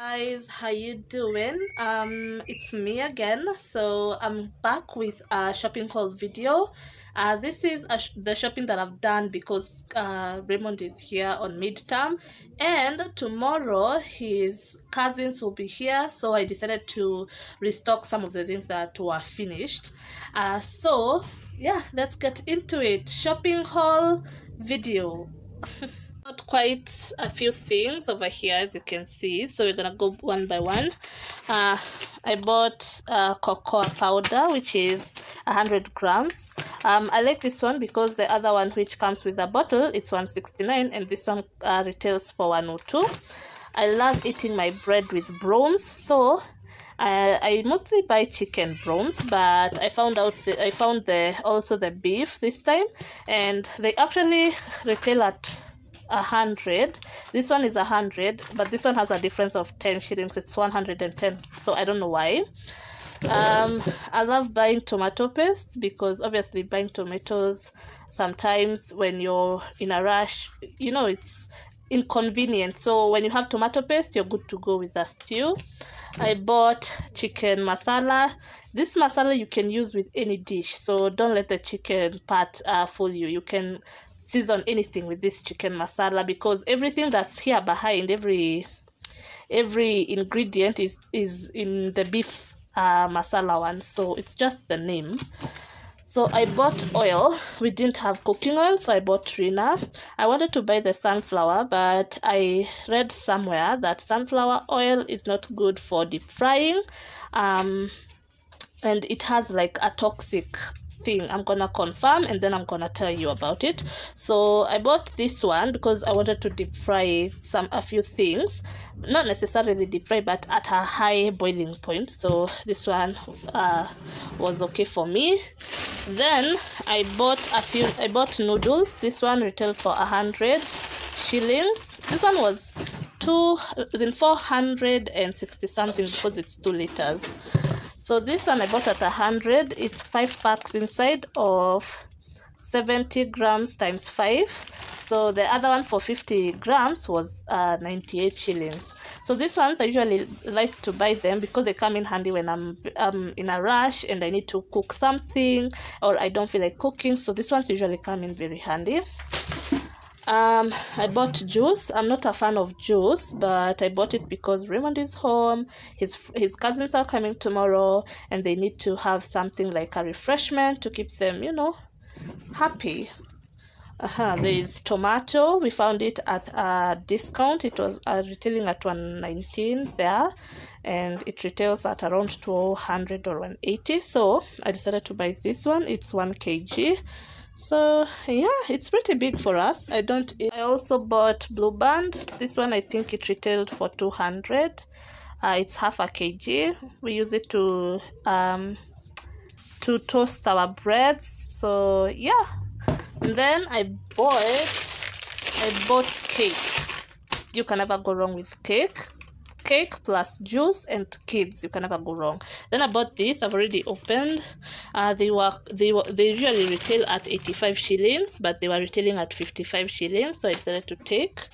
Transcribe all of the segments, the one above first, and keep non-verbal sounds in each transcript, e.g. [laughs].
guys how you doing? Um it's me again so i'm back with a shopping haul video. Uh this is sh the shopping that i've done because uh raymond is here on midterm and tomorrow his cousins will be here so i decided to restock some of the things that were finished. Uh so yeah let's get into it. Shopping haul video [laughs] quite a few things over here as you can see. So we're gonna go one by one. Uh, i bought uh, cocoa powder which is 100 grams. Um, i like this one because the other one which comes with a bottle it's 169 and this one uh, retails for 102 i love eating my bread with browns. So I, I mostly buy chicken browns but I found out the, I found the also the beef this time. And they actually retail at a hundred. This one is a hundred but this one has a difference of 10 shillings. It's 110 so i don't know why. Um i love buying tomato paste because obviously buying tomatoes sometimes when you're in a rush you know it's inconvenient. So when you have tomato paste you're good to go with a stew. I bought chicken masala. This masala you can use with any dish so don't let the chicken part uh, fool you. You can season anything with this chicken masala because everything that's here behind every every ingredient is is in the beef uh, masala one. So it's just the name. So i bought oil. We didn't have cooking oil so i bought rina. I wanted to buy the sunflower but i read somewhere that sunflower oil is not good for deep frying um and it has like a toxic thing i'm gonna confirm and then i'm gonna tell you about it. So i bought this one because i wanted to deep fry some a few things. Not necessarily deep fry but at a high boiling point. So this one uh, was okay for me. Then i bought a few i bought noodles. This one retailed for a hundred shillings. This one was two in 460 something because it's two liters so this one i bought at a hundred. It's five packs inside of 70 grams times five. So the other one for 50 grams was uh, 98 shillings. So these ones i usually like to buy them because they come in handy when i'm um, in a rush and i need to cook something or i don't feel like cooking. So these ones usually come in very handy um i bought juice. I'm not a fan of juice but i bought it because raymond is home. His his cousins are coming tomorrow and they need to have something like a refreshment to keep them you know happy. Uh-huh there is tomato. We found it at a discount. It was uh, retailing at 119 there and it retails at around 200 or 180 so i decided to buy this one. It's 1 kg so yeah it's pretty big for us. I don't i also bought blue band. This one i think it retailed for 200 uh, it's half a kg we use it to um to toast our breads. So yeah. And then i bought i bought cake. You can never go wrong with cake cake plus juice and kids. You can never go wrong. Then i bought this. I've already opened. Uh they were they were they usually retail at 85 shillings but they were retailing at 55 shillings so i decided to take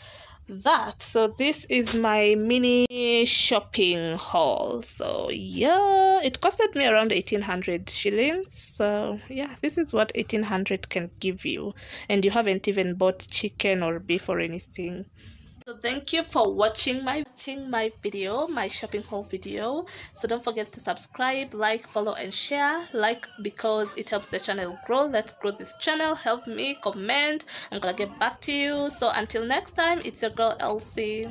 that. So this is my mini shopping haul. So yeah it costed me around 1800 shillings. So yeah this is what 1800 can give you. And you haven't even bought chicken or beef or anything so thank you for watching my watching my video my shopping haul video. So don't forget to subscribe like follow and share. Like because it helps the channel grow. Let's grow this channel. Help me comment. I'm gonna get back to you. So until next time it's your girl elsie